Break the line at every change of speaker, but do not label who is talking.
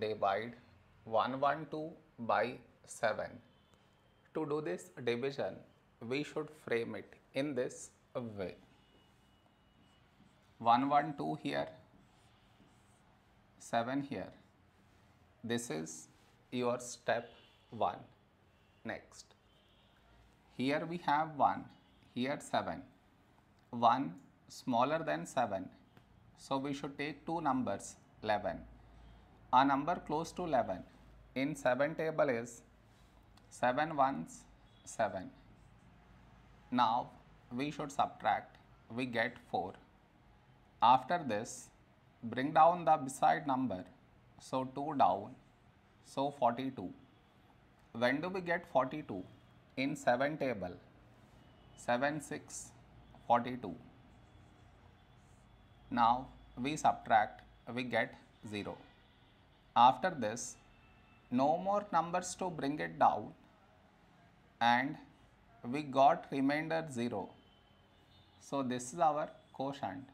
divide 112 by 7. To do this division, we should frame it in this way. 112 here, 7 here. This is your step 1. Next. Here we have 1, here 7. 1 smaller than 7. So we should take two numbers 11. A number close to 11 in 7 table is 7 ones 7. Now we should subtract, we get 4. After this, bring down the beside number, so 2 down, so 42. When do we get 42? In 7 table, 7 6 42. Now we subtract, we get 0. After this, no more numbers to bring it down and we got remainder 0. So this is our quotient.